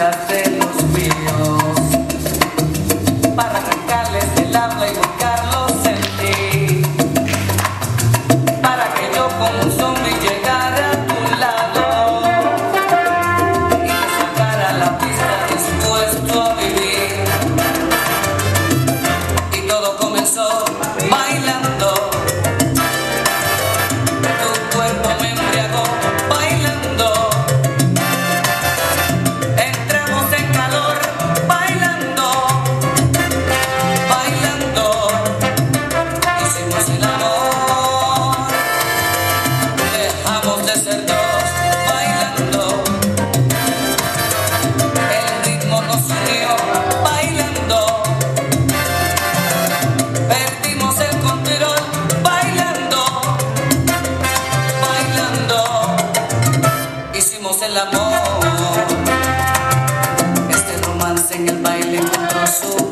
discuss el amor. Este romance en el baile encontró su